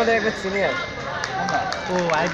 আমাদের একটা সিনিয়র ও আর